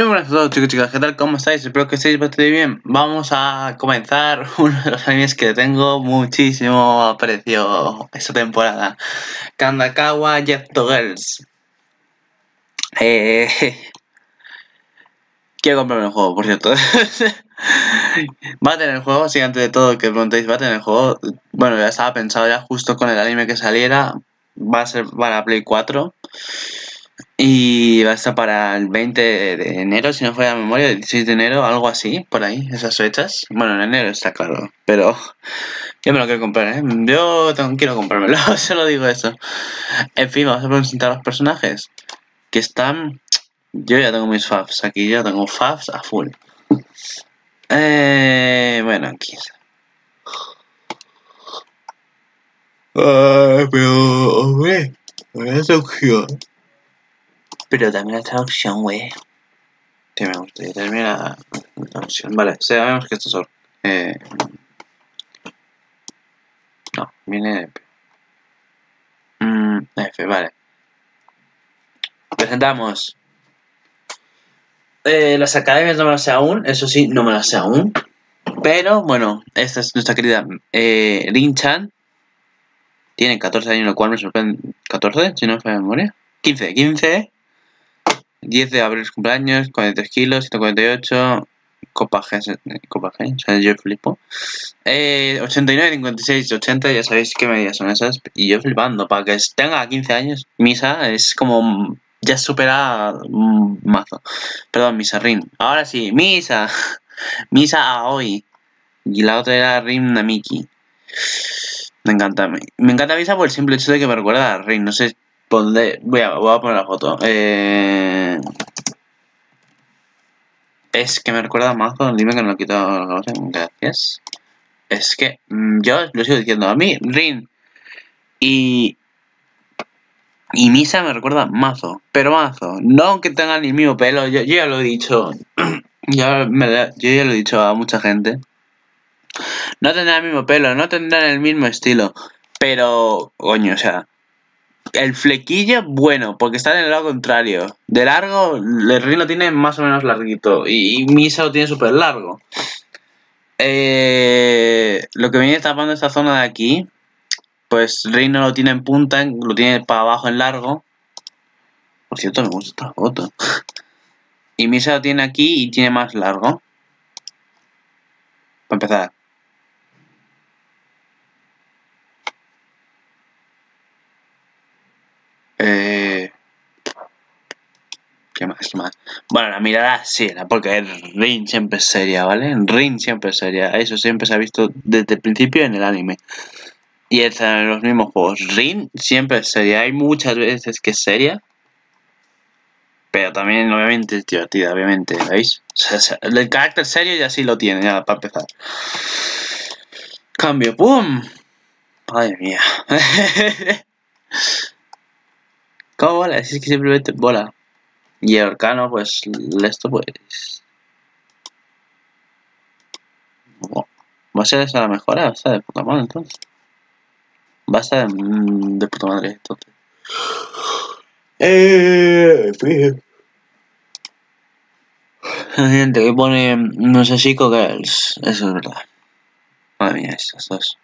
Muy buenas a todos chicos y chicas, ¿qué tal? ¿Cómo estáis? Espero que estéis bastante bien. Vamos a comenzar uno de los animes que tengo muchísimo aprecio esta temporada. Kandakawa Jet Girls. Eh, quiero comprarme el juego, por cierto. va a tener el juego, sí, antes de todo que preguntéis, va a tener el juego. Bueno, ya estaba pensado ya justo con el anime que saliera. Va a ser para Play 4. Y va a estar para el 20 de enero, si no fuera memoria, el 16 de enero, algo así, por ahí, esas fechas. Bueno, en enero está claro, pero yo me lo quiero comprar, ¿eh? Yo tengo, quiero comprármelo, solo digo eso. En fin, vamos a presentar los personajes que están... Yo ya tengo mis faves, aquí ya tengo faves a full. Eh, bueno, aquí está. Ah, pero, hombre, eso pero también la traducción, güey. Que me gustaría también la, traducción. Vale, sabemos que esto es... Eh, no, viene de... Mm, F, vale. Presentamos. Eh, las academias no me las sé aún, eso sí, no me las sé aún. Pero bueno, esta es nuestra querida eh, Rin-chan. Tiene 14 años, lo cual me sorprende. ¿14? Si no me memoria. 15, 15. 10 de abril cumpleaños, 43 kilos, 148, Copa G, Copa G, o yo flipo. Eh, 89, 56, 80, ya sabéis qué medidas son esas. Y yo flipando, para que tenga 15 años, Misa es como ya supera mazo. Perdón, Misa Rin. Ahora sí, Misa. Misa Aoi. Y la otra era Rin Namiki. Me encanta. Me encanta Misa por el simple hecho de que me recuerda a Rin. No sé voy, a, voy a poner la foto. Eh, es que me recuerda mazo. Dime que no lo quitado. Gracias. Es que mm, yo lo sigo diciendo. A mí, Rin y. Y Misa me recuerda mazo. Pero mazo. No que tengan el mismo pelo. Yo, ya lo he dicho. ya yo ya lo he dicho a mucha gente. No tendrán el mismo pelo. No tendrán el mismo estilo. Pero, coño, o sea, el flequillo, bueno, porque está en el lado contrario. De largo, el Rin lo tiene más o menos larguito. Y, Misa lo tiene súper largo. Eh, lo que viene tapando esta zona de aquí, pues Rin no lo tiene en punta, lo tiene para abajo en largo. Por cierto, me gusta esta foto. Y Misa lo tiene aquí y tiene más largo. Para empezar. Eh, ¿Qué más? ¿Qué más? Bueno, la mirada sí, porque Rin siempre es seria, ¿vale? Rin siempre es seria. Eso siempre se ha visto desde el principio en el anime. Y en los mismos juegos. Rin siempre es seria. Hay muchas veces que es seria. Pero también, obviamente, es divertida, obviamente, ¿veis? el carácter serio ya sí lo tiene, ya, para empezar. Cambio, ¡pum! Madre mía. ¿Cómo bola? Es que simplemente bola. Y el arcano, pues, esto pues... Va a ser esa la mejora, va a estar de puta madre entonces. Va a estar de puta madre entonces. Eh, fíjate. Gente que pone, no sé, Chico Girls. Eso es verdad. Madre mía, estas dos.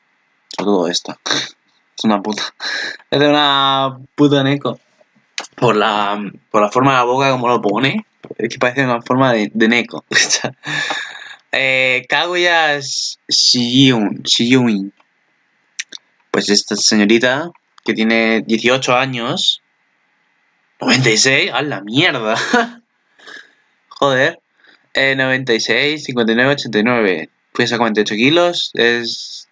Sobre todo esta. Es una puta. Es de una puta Neko por la, por la forma de la boca como lo pone. Es que parece una forma de, de Neko. eh, Kaguya Shiyun, Shiyun. Pues esta señorita que tiene 18 años. 96, a la mierda. Joder. Eh, 96, 59, 89. Pesa 48 kilos. Es.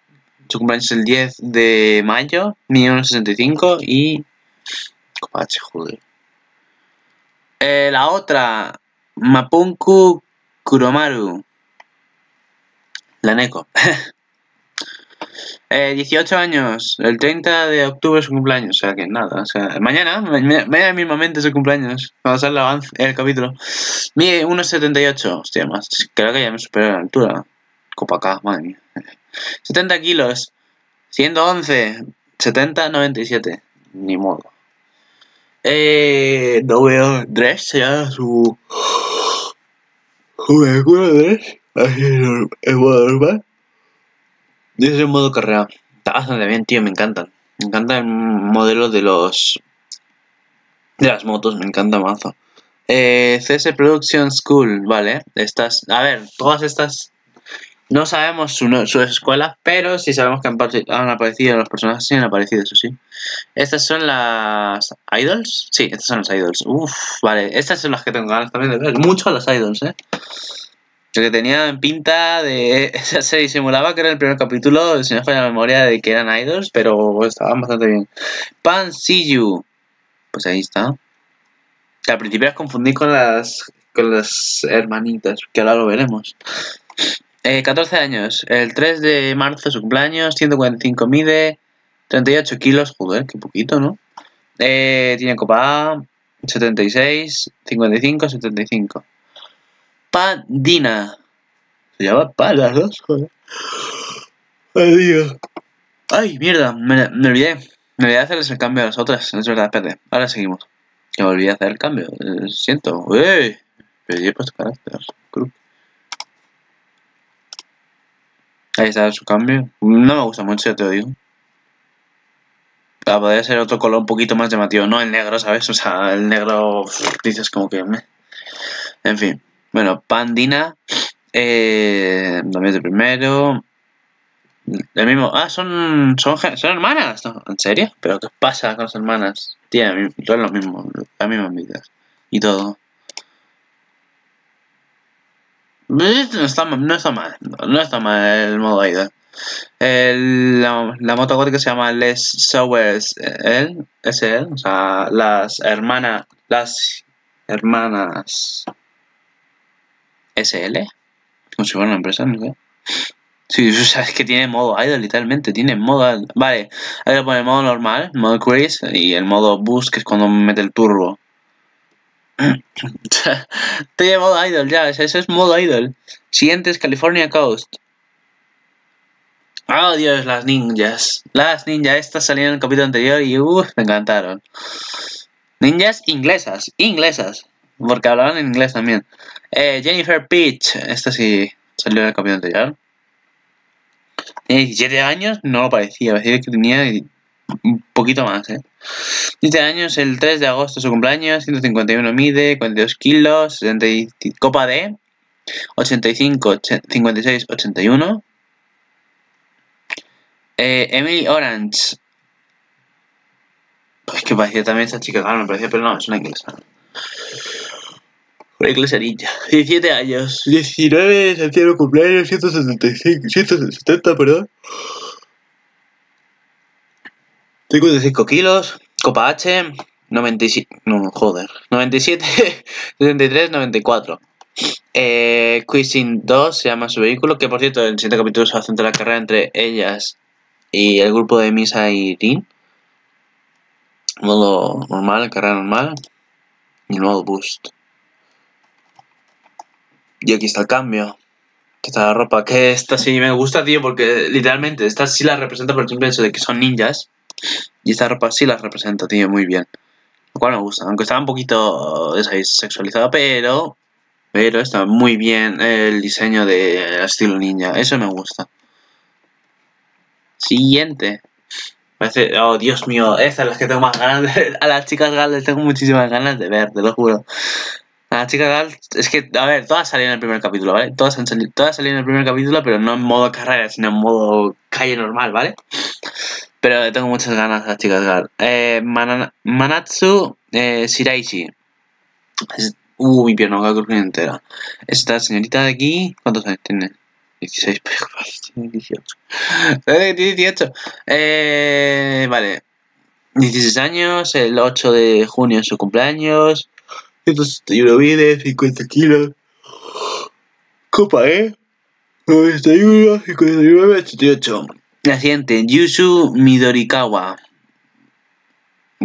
Su cumpleaños el 10 de mayo. Mide 1,65 y Copache, joder. Eh, la otra, Mapunku Kuromaru. La Neko. eh, 18 años, el 30 de octubre es su cumpleaños, o sea que nada, o sea, mañana, mañana mismamente es su cumpleaños, a hacer el avance, el capítulo. Mide 1,78, hostia, más, creo que ya me supera la altura. Copa acá, madre mía. 70 kilos, 111, 70, 97, ni modo. Eh, no veo Dress, ya su, Me acuerdo Así en modo normal. Es el modo carrera. Está bastante bien, tío, me encantan. Me encanta el modelo de los... De las motos, me encanta mazo. Eh, CS Production School, vale. Estas, a ver, todas estas no sabemos su, su escuela, pero sí sabemos que han, aparecido los personajes, sí han aparecido, eso sí. Estas son las idols. Sí, estas son las idols. Uf, vale. Estas son las que tengo ganas también de ver. Mucho a las idols, eh. que tenía pinta de... Se disimulaba que era el primer capítulo, si no fue la memoria de que eran idols, pero estaban bastante bien. Pan You. Pues ahí está. al principio las confundí con las, con las hermanitas, que ahora lo veremos. 14 eh, años, el 3 de marzo su cumpleaños, 145 mide, 38 kilos, joder, qué poquito, ¿no? Eh, tiene copa A, 76, 55, 75. Padina. Se llama Pan las dos, joder. Ay, Dios. Ay, mierda, me, olvidé. Me olvidé hacerles el cambio a las otras, es verdad, espérate. Ahora seguimos. Me olvidé hacer el cambio, eh, siento. ¡Uy! He puesto carácter. Ahí está su cambio. No me gusta mucho, ya te lo digo. podría ser otro color un poquito más llamativo, no el negro, ¿sabes? O sea, el negro dices como que... En fin. Bueno, Pandina. Eh, de primero. El mismo. Ah, son, son, son hermanas. ¿En serio? ¿Pero qué pasa con las hermanas? Tienen lo mismo, las mismas vidas. Y todo. No está, no está mal, no está mal el modo AIDA. La, la, moto gótica se llama Les Sowers él, es él, o sea, las hermanas, las hermanas SL, como si fuera una empresa, no sé. Sí, o sea, es que tiene modo idle, literalmente, tiene modo, vale, hay que poner el modo normal, modo cruise y el modo boost, que es cuando mete el turbo. Estoy modo idol ya, eso es modo idol. Siguiente es California Coast. Oh Dios, las ninjas. Las ninjas, estas salieron en el capítulo anterior y uff, me encantaron. Ninjas inglesas, inglesas. Porque hablaban en inglés también. Eh, Jennifer Peach, esta sí salió en el capítulo anterior. Tiene 17 años, no lo parecía, parecía que tenía un poquito más, ¿eh? 17 años, el 3 de agosto su cumpleaños, 151 mide, 42 kilos, 70, copa D, 85, 56, 81. Eh, Emily Orange. Pues que parecía también esta chica, claro, me parecía, pero no, es una inglesa. Una inglesa niña. 17 años, 19, se cumpleaños, 175, 170, perdón. 55 kilos, Copa H, 97, no, joder, 97, 73, 94. Eh, Quizzing 2 se llama su vehículo, que por cierto, en el siguiente capítulo se va a centrar la carrera entre ellas y el grupo de Misa y Dean. Modo normal, carrera normal. Y el modo boost. Y aquí está el cambio. Que está la ropa. Que esta sí me gusta, tío, porque literalmente esta sí la representa por el simple hecho de que son ninjas. Y esta ropa sí la representa, tío, muy bien. Lo cual me gusta. Aunque estaba un poquito sexualizada, pero... Pero está muy bien el diseño de estilo ninja. Eso me gusta. Siguiente. Parece, oh Dios mío, estas es las que tengo más ganas de A las chicas gal les tengo muchísimas ganas de ver, te lo juro. A las chicas gal, es que, a ver, todas salieron en el primer capítulo, ¿vale? Todas, han todas salieron en el primer capítulo, pero no en modo carrera, sino en modo calle normal, ¿vale? Pero tengo muchas ganas a las chicas gal. Eh, Manatsu eh, Shiraishi. uy, pierna creo que entera. Esta señorita de aquí, ¿cuántos años tiene? 16, tiene 18. Tiene 18. Eh, vale. 16 años, el 8 de junio es su cumpleaños. 161 vides, 50 kilos. Copa, ¿eh? 91, 59, 88. La siguiente, Yushu Midorikawa.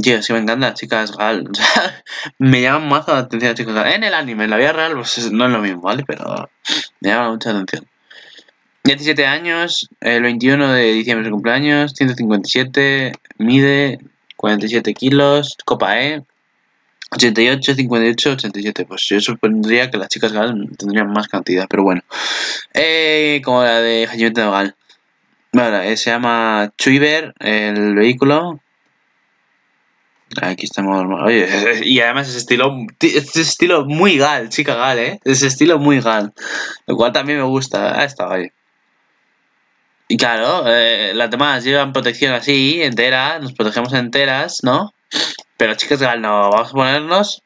Tío, que me encanta chicas gal. me llama más la atención chicas gal. En el anime, en la vida real, pues no es lo mismo, ¿vale? Pero me llama mucha atención. 17 años, el 21 de diciembre de cumpleaños, 157, mide 47 kilos, copa E, 88, 58, 87. Pues yo supondría que las chicas Gal tendrían más cantidad, pero bueno. Eh, como la de Jaime Gal. Vale, eh, se llama Chuiver, el vehículo. Aquí estamos. Oye, y además es estilo, es estilo muy gal, chica gal, ¿eh? Es estilo muy gal. Lo cual también me gusta. Ah, está ahí. Y claro, eh, las demás llevan protección así, entera, nos protegemos enteras, ¿no? Pero chicas gal, no, vamos a ponernos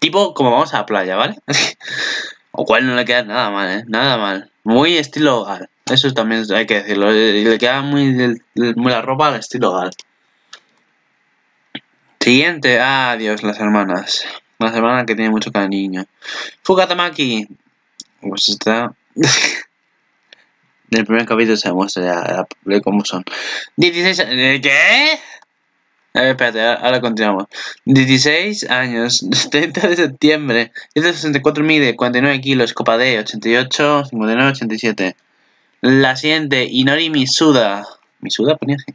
tipo como vamos a la playa, ¿vale? o cual no le queda nada mal, ¿eh? Nada mal. Muy estilo gal. Eso también hay que decirlo. Le queda muy, muy la ropa al estilo gal. Siguiente, adiós, las hermanas. Las hermanas que tienen mucho cariño. Fukatamaki. Pues está. en el primer capítulo se muestra ya, ya cómo son. 16. ¿eh, ¿Qué? A ver, espérate, ahora continuamos. 16 años, 30 de septiembre, 164 mide, 49 kilos, copa D, 88, 59, 87. La siguiente, Inori Misuda. ¿Misuda ponía así?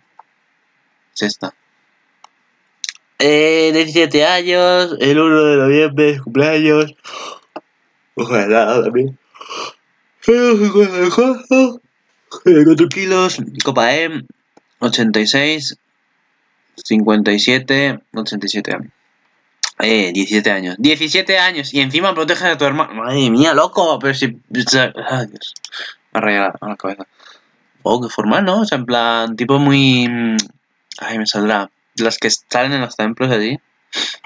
Es esta. Eh, 17 años, el 1 de noviembre, cumpleaños. Ojalá también. 54 kilos, Copa M, 86, 57, 87. Eh, 17 años. 17 años y encima proteges a tu hermano. Madre mía, loco, pero si. Ay, Dios. Me ha rayado la cabeza. Oh, qué formal, ¿no? O sea, en plan, tipo muy. Mm, ay, me saldrá las que salen en los templos allí.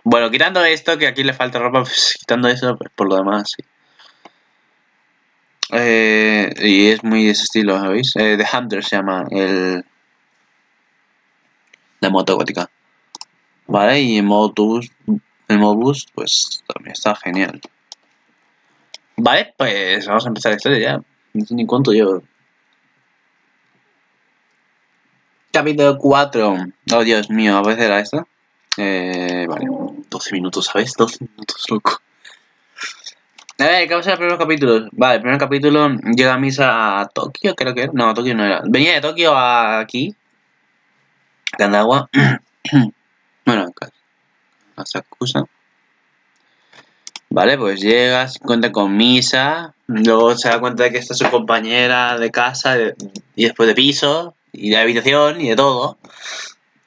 Bueno, quitando esto, que aquí le falta ropa, pues, quitando eso, pues, por lo demás, sí. Eh, y es muy de ese estilo, ¿sabéis? Eh, The Hunter se llama el... La moto gótica. Vale, y en modo boost, en modo boost, pues también está genial. Vale, pues vamos a empezar la historia ya. No sé ni cuánto llevo. Capítulo 4. Oh, Dios mío, a veces era esto. Eh, vale, 12 minutos, ¿sabes? 12 minutos, loco. A ver, ¿qué pasa en el primer capítulo? Vale, el primer capítulo llega a misa a Tokio, creo que No, Tokio no era. Venía de Tokio a aquí. Kanagawa. bueno, acá. A Sakusa. Vale, pues llegas, cuenta con misa. Luego se da cuenta de que esta es su compañera de casa y después de piso y de habitación y de todo.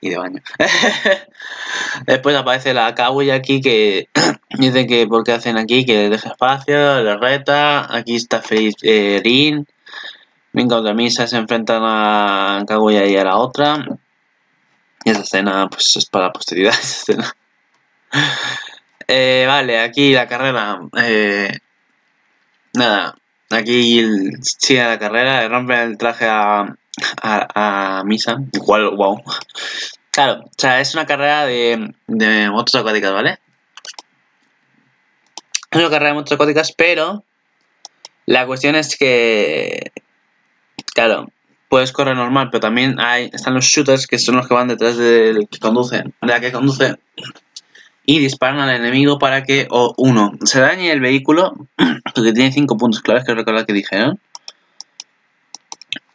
Y de baño. Después aparece la Kaguya aquí que dice que por qué hacen aquí, que deja espacio, le reta. Aquí está feliz eh, Rin. Venga, otra misa se enfrentan a Kaguya y a la otra. Y esa escena, pues es para la posteridad. Esa escena. Eh, vale, aquí la carrera. Eh, nada, aquí sigue la carrera, le rompe el traje a, a, Misa, igual, wow. Claro, o sea, es una carrera de, de motos acuáticas, ¿vale? Es una carrera de motos acuáticas, pero la cuestión es que, claro, puedes correr normal, pero también hay, están los shooters que son los que van detrás del que conduce, de la que conduce, y disparan al enemigo para que, o uno, se dañe el vehículo, porque tiene 5 puntos claves, que lo que dijeron,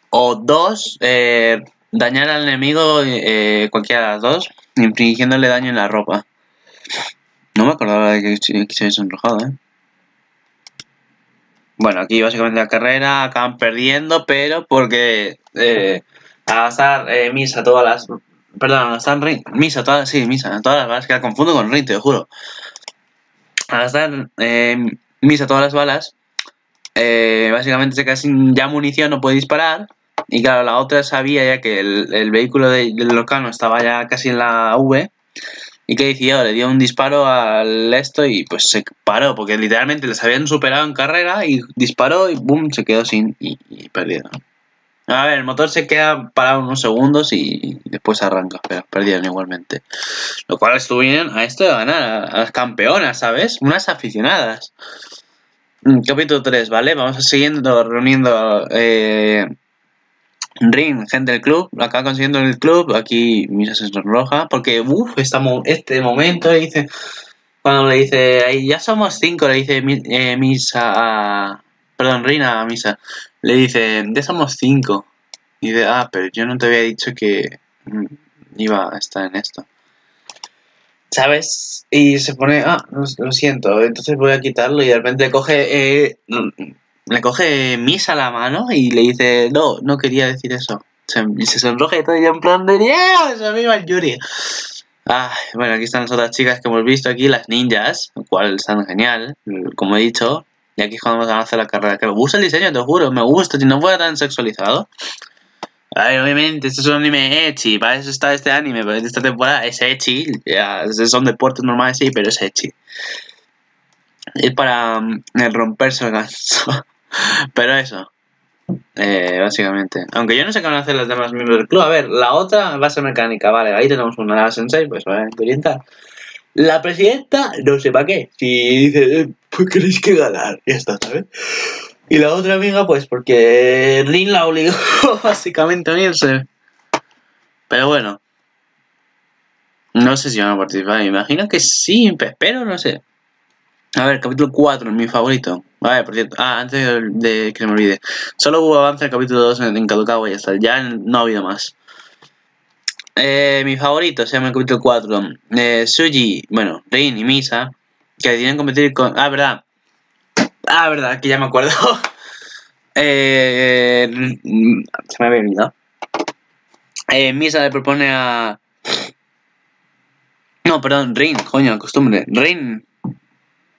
o dos, eh, dañar al enemigo eh, cualquiera de las dos, infringiéndole daño en la ropa. No me acordaba de que, se había enrojado, ¿eh? Bueno, aquí básicamente la carrera acaban perdiendo, pero porque eh, a gastar eh, misa todas las... Perdón, a gastar misa todas... Sí, misa, todas las balas, que la confundo con ring, te lo juro. A gastar eh, misa todas las balas, eh, básicamente se queda ya munición, no puede disparar. Y claro, la otra sabía ya que el, vehículo del locano estaba ya casi en la V. ¿Y qué decidió? Le dio un disparo al esto y pues se paró, porque literalmente les habían superado en carrera y disparó y boom, se quedó sin y, perdieron. A ver, el motor se queda parado unos segundos y después arranca, pero perdieron igualmente. Lo cual estuvieron a esto de ganar, a las campeonas, ¿sabes? Unas aficionadas. Mm, capítulo 3, ¿vale? Vamos siguiendo reuniendo eh, Ring, gente del club, acaba consiguiendo en el club, aquí Misa se roja, porque uff, este momento le dice, cuando le dice, ahí ya somos cinco, le dice eh, Misa a, perdón, Reina Misa, le dice, ya somos cinco, y dice, ah, pero yo no te había dicho que mm, iba a estar en esto. ¿sabes? Y se pone, ah, lo, siento, entonces voy a quitarlo y de repente coge, eh, le coge Misa la mano y le dice, no, no quería decir eso. Se, se sonroja y todo y en plan de, ¡Yeah! ¡Se viva el Yuri! Ah, bueno, aquí están las otras chicas que hemos visto aquí, las ninjas, lo cual están genial, como he dicho. Y aquí es cuando vamos a hacer la carrera. Que me gusta el diseño, te juro, me gusta, si no fuera tan sexualizado. A ver, obviamente, este es un anime Echi, para eso está este anime, pero esta temporada es Echi, ya, son deportes normales, sí, pero es Echi. Es para um, romperse el ganso. pero eso, eh, básicamente. Aunque yo no sé qué van a hacer las demás miembros del club. A ver, la otra va a ser mecánica, vale, ahí tenemos una sensei, pues va orientar. La presidenta, no sé para qué. Si dice, pues queréis que ganar, ya está, ¿sabes? Y la otra amiga, pues porque Rin la obligó básicamente a unirse. Pero bueno. No sé si van a participar. Imagino que sí, pero no sé. A ver, capítulo 4, mi favorito. A ver, por cierto. Ah, antes de que me olvide. Solo hubo avance el capítulo 2 en, en y ya está. Ya no ha habido más. Eh, mi favorito se llama el capítulo 4. Eh, Suji, bueno, Rin y Misa. Que deciden competir con. Ah, verdad. Ah, verdad, que ya me acuerdo. eh, se me había olvidado. Eh, Misa le propone a. No, perdón, Rin, coño, costumbre. Rin.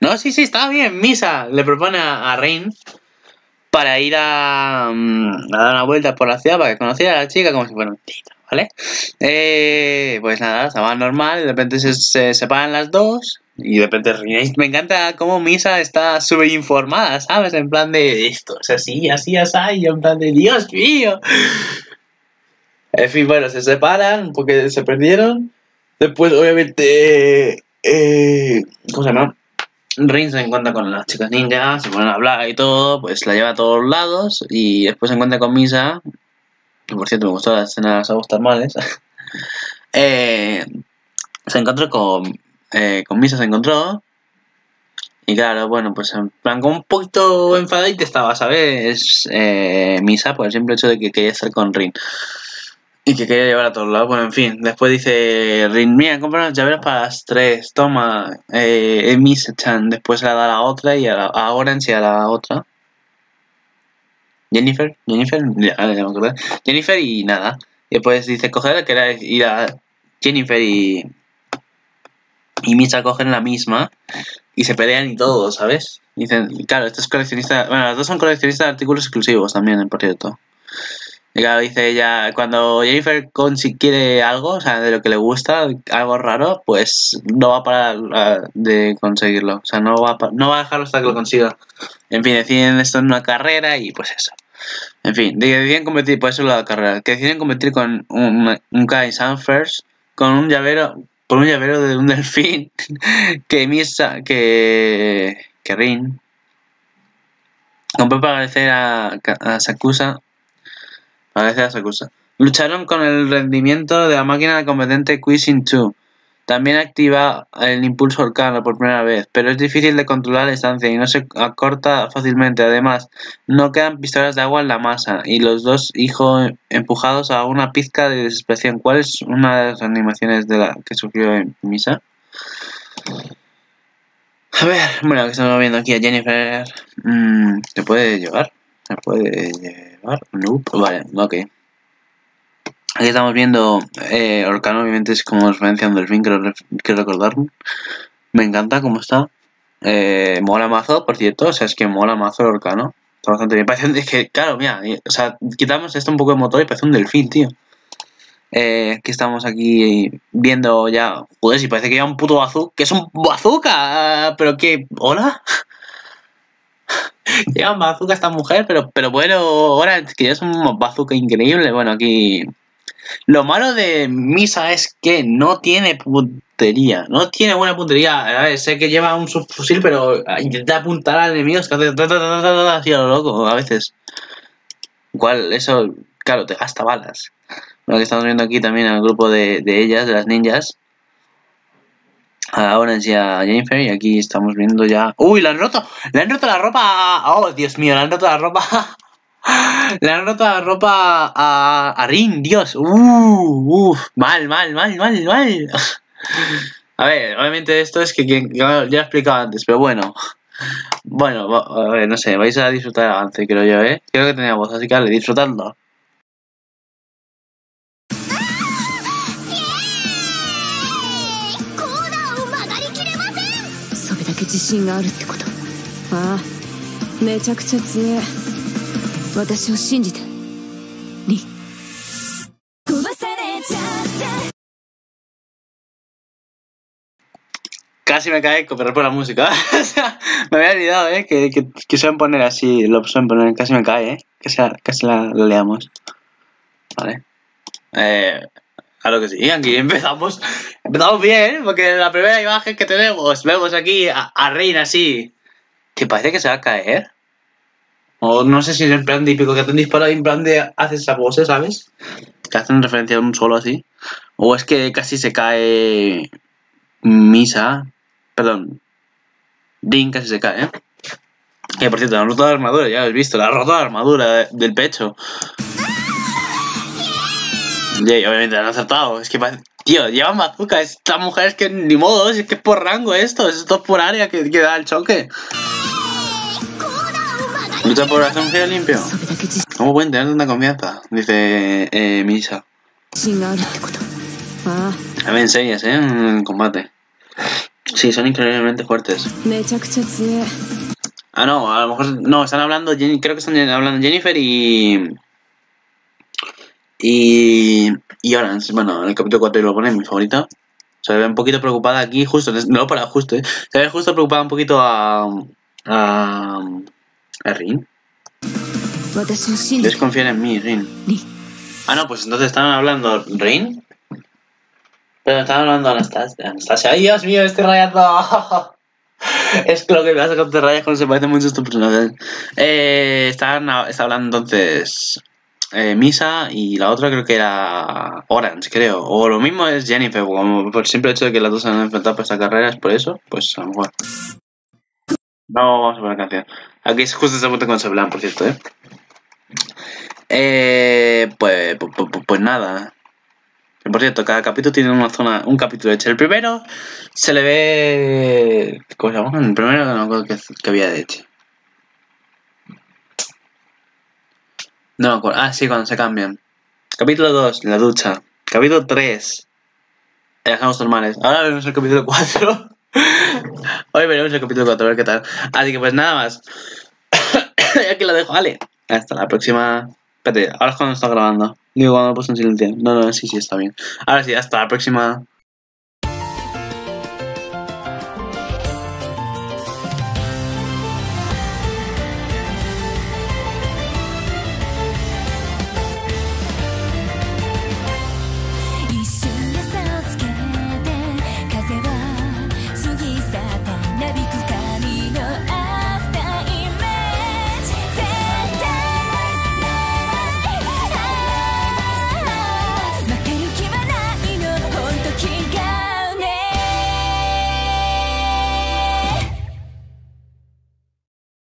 No, sí, sí, estaba bien. Misa le propone a, a Rin para ir a, mm, a, dar una vuelta por la ciudad para que conociera a la chica como si fuera un tito, ¿vale? Eh, pues nada, estaba normal, y de repente se, se separan las dos y de repente me encanta cómo Misa está súper informada, ¿sabes? En plan de esto, o sea, así, así, así, en plan de Dios mío. En fin, bueno, se separan porque se perdieron. Después, obviamente, eh, ¿cómo se llama? Rin se encuentra con las chicas ninjas, se ponen a hablar y todo, pues la lleva a todos lados y después se encuentra con Misa, por cierto me gustó la escena de las aguas termales. eh, se encontró con eh, con Misa se encontró. Y claro, bueno, pues en plan, como un poquito enfadadita estaba, ¿sabes? Eh, Misa por el simple hecho de que quería estar con Rin. Y que quería llevar a todos lados. Bueno, en fin. Después dice Rin, mira, compra unos llaveros para las tres. Toma, eh, Misa-chan. Después la da a la otra y a, la, a Orange y a la otra. Jennifer, Jennifer, ya. Jennifer y nada. Y después dice, coger que era ir a Jennifer y y Misa cogen la misma y se pelean y todo, ¿sabes? Dicen, claro, esto es coleccionista. Bueno, las dos son coleccionistas de artículos exclusivos también, por cierto. Y claro, dice ella, cuando Jennifer quiere algo, o sea, de lo que le gusta, algo raro, pues no va a parar de conseguirlo. O sea, no va a, no va a dejarlo hasta que lo consiga. En fin, deciden esto en una carrera y pues eso. En fin, deciden competir, por eso la carrera, que deciden competir con un, un Kai Sanfers con un llavero por un llavero de un delfín que Misa, que, que Rin compró para agradecer a, a Sakusa. Para agradecer a Sakusa. Lucharon con el rendimiento de la máquina competente Quizzing 2 también activa el impulso arcano por primera vez, pero es difícil de controlar la distancia y no se acorta fácilmente. Además, no quedan pistolas de agua en la masa y los dos hijos empujados a una pizca de desesperación. ¿Cuál es una de las animaciones de la que sufrió en Misa? A ver, bueno, que estamos viendo aquí a Jennifer. Mm, ¿Se puede llevar? ¿Se puede llevar? Nope. Vale, ok. Aquí estamos viendo eh, Orcano, obviamente es como referencia a un delfín, quiero, quiero recordar. Me encanta cómo está. Eh, mola mazo, por cierto, o sea, es que mola mazo el Orcano. Está bastante bien. Parece que, claro, mira, o sea, quitamos esto un poco de motor y parece un delfín, tío. Eh, aquí estamos aquí viendo ya. Joder, si parece que ya un puto bazooka. Que es un bazooka. Pero que. ¿Hola? Lleva un bazooka esta mujer, pero, pero bueno, ahora es que ya es un bazooka increíble. Bueno, aquí lo malo de Misa es que no tiene puntería. No tiene buena puntería. A ver, sé que lleva un subfusil, pero intenta apuntar a enemigos que hace así a lo loco a veces. Igual, eso, claro, te gasta balas. Lo que estamos viendo aquí también al grupo de, de ellas, de las ninjas. A Orange y a Jennifer. Y aquí estamos viendo ya. ¡Uy! ¡Le han roto! ¡Le han roto la ropa! ¡Oh, Dios mío! ¡Le han roto la ropa! Le han roto la ropa a, a Rin, Dios. Uh, uf, mal, mal, mal, mal, mal. A ver, obviamente esto es que, que- ya lo he explicado antes, pero bueno. Bueno, a ver, no sé, vais a disfrutar el avance, creo yo, ¿eh? Creo que tenía voz, así que dale, disfrutadlo. コ 私を信じてリ飛ばされちゃって Casi me cae pero por la música. O sea, me había olvidado, ¿eh? Que, que, que suelen poner así, lo suelen poner, casi me cae, ¿eh? Casi, casi la, la leamos. Vale. Eh, a lo que sí, aquí empezamos. Empezamos bien, ¿eh? porque la primera imagen que tenemos, vemos aquí a, a Reina así, que parece que se va a caer. O no sé si es en plan típico que han disparado en plan de haces esa pose, ¿sabes? Que hacen referencia a un solo así. O es que casi se cae Misa, perdón, Dean casi se cae, ¿eh? Que por cierto, la roto la armadura, ya lo has visto, la roto la armadura de- del pecho. Y obviamente la han acertado, es que Tío, lleva bazooka, esta mujer es que ni modo, es que es por rango esto, esto es por área que, que da el choque. Nuestra población queda limpio. ¿Cómo pueden tener una confianza? Dice eh, Misa. A ver, enseñas, ¿eh? En combate. Sí, son increíblemente fuertes. Ah, no, a lo mejor. No, están hablando. Creo que están hablando Jennifer y. Y. Y Orange. Bueno, en el capítulo 4 lo pone mi favorita. Se ve un poquito preocupada aquí, justo. No, para justo, ¿eh? Se ve justo preocupada un poquito a. a ¿Es Rin? En mí, Rin. Ah, no, pues entonces estaban hablando Rin. Pero estaban hablando Anastasia. Anastasia. ¡Ay, Dios mío, estoy rayando! es lo que me pasa con te rayas cuando se parece mucho a tu personaje. Eh, estaban, hablando entonces eh, Misa y la otra creo que era Orange, creo. O lo mismo es Jennifer, como por el simple hecho de que las dos se han enfrentado por esta carrera, es por eso, pues a lo mejor. No vamos a poner canción. Aquí es justo ese punto con Seblan, por cierto, ¿eh? Eh, pues, pues, nada. Por cierto, cada capítulo tiene una zona, un capítulo hecho. El primero se le ve. ¿Cómo se llama? El primero no me acuerdo que, había de hecho. No me acuerdo. Ah, sí, cuando se cambian. Capítulo 2, la ducha. Capítulo 3, dejamos normales. Ahora veremos el capítulo 4. Hoy veremos el capítulo 4, a ver qué tal. Así que pues nada más. aquí lo dejo, vale. Hasta la próxima. Espérate, ahora es cuando está grabando. Digo, cuando he puesto en silencio. No, no, sí, sí, está bien. Ahora sí, hasta la próxima.